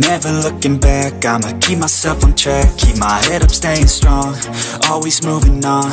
Never looking back, I'ma keep myself on track Keep my head up, staying strong, always moving on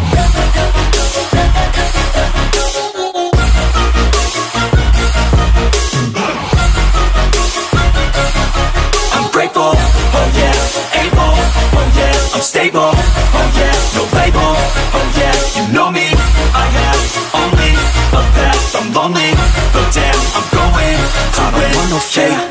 I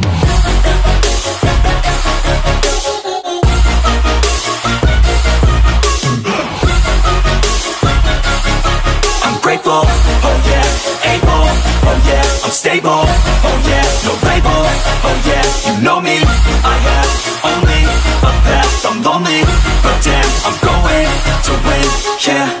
label, oh yeah, you know me, I have only a path, I'm lonely, but damn, I'm going to win, yeah.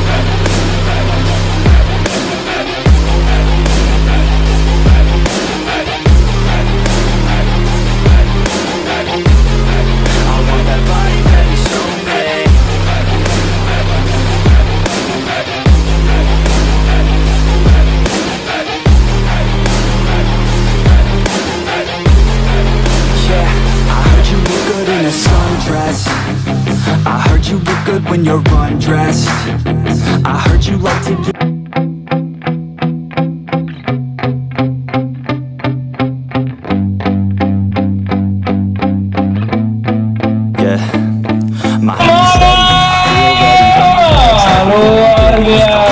when you're undressed. I heard you like to get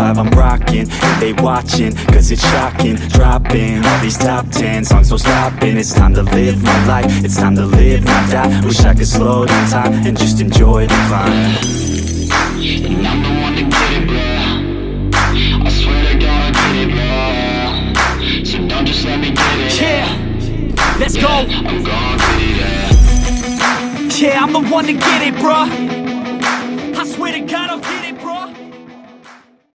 I'm rocking, they watching Cause it's shocking, dropping All these top 10 songs, no stopping It's time to live my life It's time to live, not die Wish I could slow down time And just enjoy the climb I'm the one to get it, bro. I swear to God, I get it, bro. So don't just let me get it. Yeah, let's go I'm gon' get it, yeah. Yeah, I'm the one to get it, bruh I swear to God I'll get it